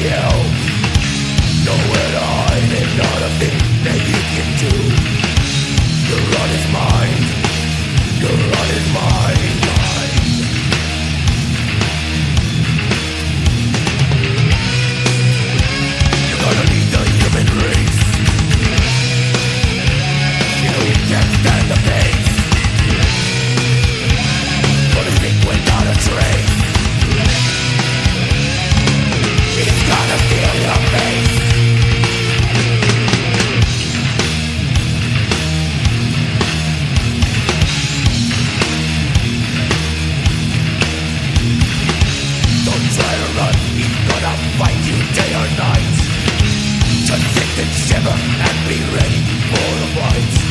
you Know it I am not a thing that you can do. Your run is mine. Night. Just sit and shiver and be ready for the fight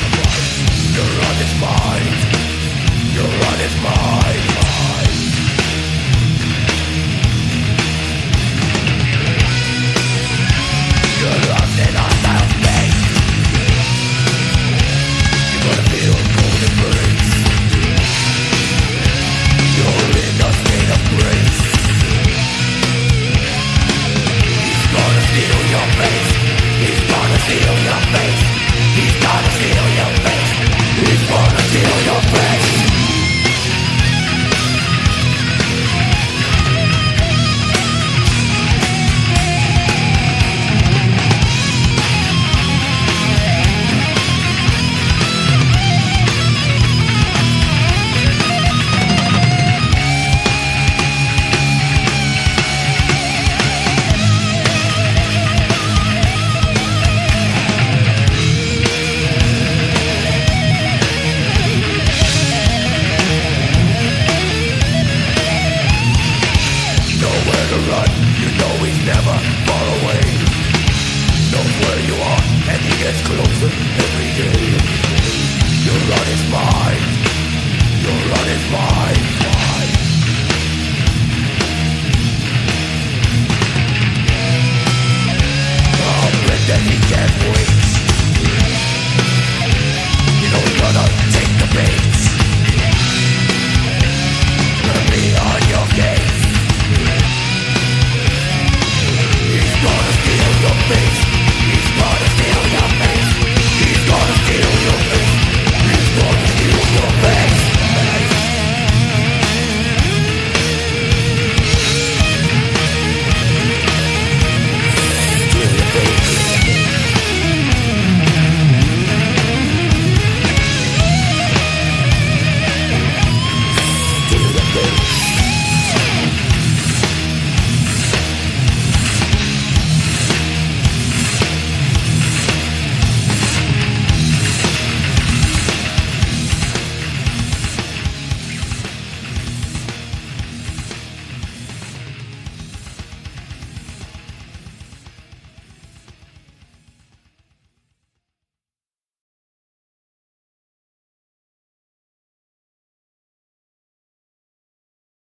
steal your face. He's gonna steal your face. death could every day.